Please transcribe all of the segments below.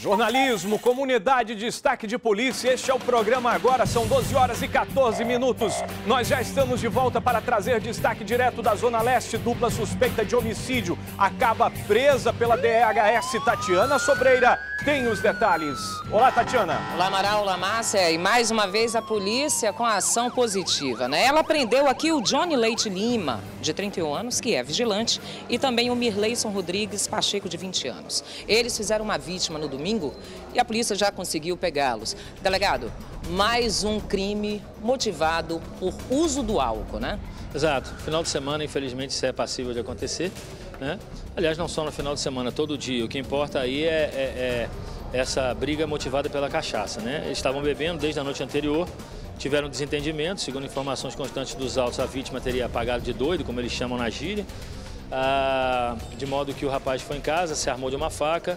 Jornalismo, comunidade, destaque de polícia. Este é o programa agora. São 12 horas e 14 minutos. Nós já estamos de volta para trazer destaque direto da Zona Leste. Dupla suspeita de homicídio acaba presa pela DHS. Tatiana Sobreira tem os detalhes. Olá, Tatiana. Olá, Amaral, olá, Márcia. E mais uma vez a polícia com a ação positiva, né? Ela prendeu aqui o Johnny Leite Lima, de 31 anos, que é vigilante, e também o Mirleison Rodrigues Pacheco, de 20 anos. Eles fizeram uma vítima no domingo e a polícia já conseguiu pegá-los. Delegado, mais um crime motivado por uso do álcool, né? Exato. Final de semana, infelizmente, isso é passível de acontecer. Né? Aliás, não só no final de semana, todo dia. O que importa aí é, é, é essa briga motivada pela cachaça. Né? Eles estavam bebendo desde a noite anterior, tiveram desentendimento. Segundo informações constantes dos autos, a vítima teria apagado de doido, como eles chamam na gíria. Ah, de modo que o rapaz foi em casa, se armou de uma faca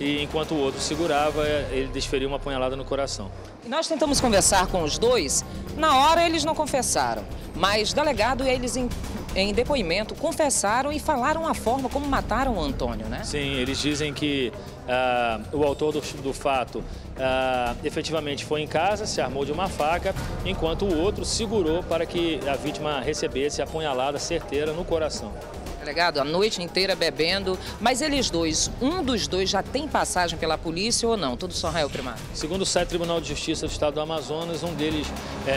e enquanto o outro segurava, ele desferiu uma apunhalada no coração. Nós tentamos conversar com os dois, na hora eles não confessaram, mas delegado eles em, em depoimento confessaram e falaram a forma como mataram o Antônio, né? Sim, eles dizem que ah, o autor do, do fato ah, efetivamente foi em casa, se armou de uma faca, enquanto o outro segurou para que a vítima recebesse a apunhalada certeira no coração. Delegado, a noite inteira bebendo, mas eles dois, um dos dois já tem passagem pela polícia ou não? Tudo só réu primário? Segundo o site Tribunal de Justiça do Estado do Amazonas, um deles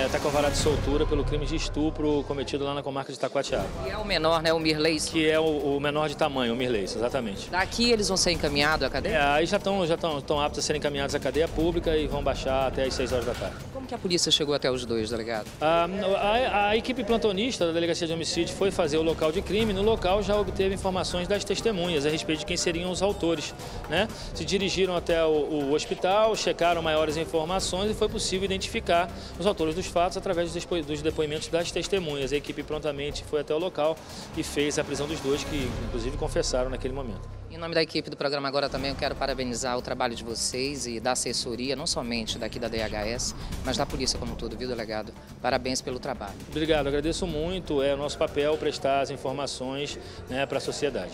está é, com vara de soltura pelo crime de estupro cometido lá na comarca de Taquatiara. E é o menor, né? O Mirley? Que é o, o menor de tamanho, o Mirley, exatamente. Daqui eles vão ser encaminhados à cadeia? É, aí já estão já tão, aptos a serem encaminhados à cadeia pública e vão baixar até as 6 horas da tarde. Como que a polícia chegou até os dois, delegado? A, a, a equipe plantonista da Delegacia de Homicídio foi fazer o local de crime. No local já obteve informações das testemunhas a respeito de quem seriam os autores. Né? Se dirigiram até o, o hospital, checaram maiores informações e foi possível identificar os autores dos fatos através dos, dos depoimentos das testemunhas. A equipe prontamente foi até o local e fez a prisão dos dois, que inclusive confessaram naquele momento. Em nome da equipe do programa Agora também eu quero parabenizar o trabalho de vocês e da assessoria, não somente daqui da DHS, mas da polícia como um todo, viu, delegado? Parabéns pelo trabalho. Obrigado, agradeço muito. É o nosso papel prestar as informações né, para a sociedade.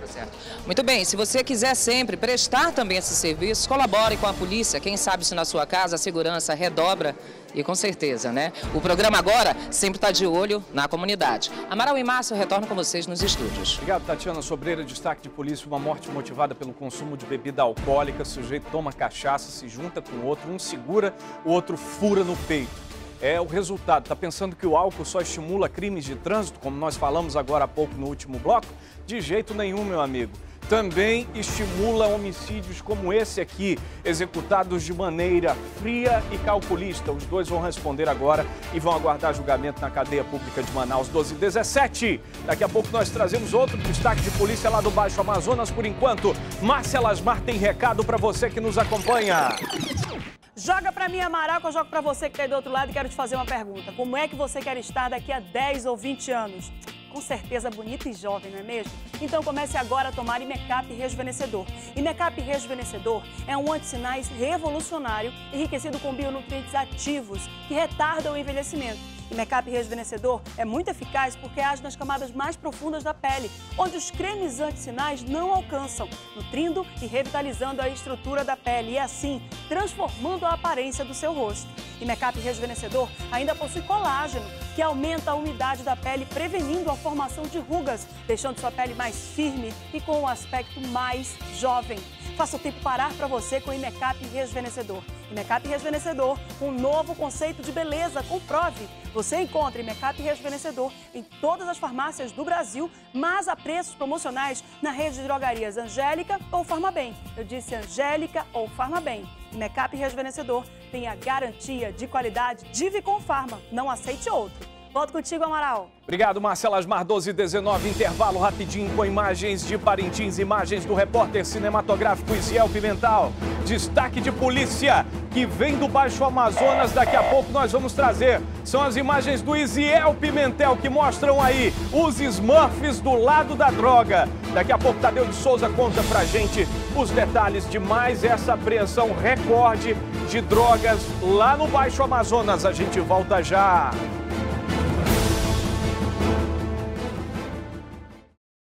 Tá certo. Muito bem, se você quiser sempre prestar também esse serviço, colabore com a polícia. Quem sabe se na sua casa a segurança redobra e com certeza, né? O programa agora sempre está de olho na comunidade. Amaral e Márcio retorno com vocês nos estúdios. Obrigado, Tatiana Sobreira. Destaque de polícia: uma morte motivada pelo consumo de bebida alcoólica. O sujeito toma cachaça, se junta com o outro, um segura, o outro fura no peito é o resultado. Está pensando que o álcool só estimula crimes de trânsito, como nós falamos agora há pouco no último bloco? De jeito nenhum, meu amigo também estimula homicídios como esse aqui, executados de maneira fria e calculista. Os dois vão responder agora e vão aguardar julgamento na cadeia pública de Manaus 12 e 17. Daqui a pouco nós trazemos outro destaque de polícia lá do Baixo Amazonas. Por enquanto, Márcia Lasmar tem recado para você que nos acompanha. Joga para mim, Amaral, que eu jogo para você que está aí do outro lado e quero te fazer uma pergunta. Como é que você quer estar daqui a 10 ou 20 anos? com certeza bonita e jovem, não é mesmo? Então comece agora a tomar Imecap Rejuvenescedor. Imecap Rejuvenescedor é um antissinais revolucionário enriquecido com bionutrientes ativos que retardam o envelhecimento e Make-up rejuvenescedor é muito eficaz porque age nas camadas mais profundas da pele, onde os cremes anti-sinais não alcançam, nutrindo e revitalizando a estrutura da pele e assim transformando a aparência do seu rosto. E Make-up rejuvenescedor ainda possui colágeno, que aumenta a umidade da pele, prevenindo a formação de rugas, deixando sua pele mais firme e com um aspecto mais jovem. Faça o tempo parar para você com o Imecap Rejuvenescedor. Imecap Rejuvenescedor, um novo conceito de beleza. Comprove. Você encontra Imecap Rejuvenescedor em todas as farmácias do Brasil, mas a preços promocionais na rede de drogarias Angélica ou Farmabem. Eu disse Angélica ou Farmabem. Imecap Rejuvenescedor tem a garantia de qualidade de Vicom Farma. Não aceite outro. Volto contigo, Amaral. Obrigado, Marcelo Asmar, 12 e 19, intervalo rapidinho com imagens de Parintins, imagens do repórter cinematográfico Isiel Pimental. Destaque de polícia que vem do Baixo Amazonas, daqui a pouco nós vamos trazer. São as imagens do Isiel Pimentel que mostram aí os Smurfs do lado da droga. Daqui a pouco Tadeu de Souza conta pra gente os detalhes de mais essa apreensão recorde de drogas lá no Baixo Amazonas. A gente volta já.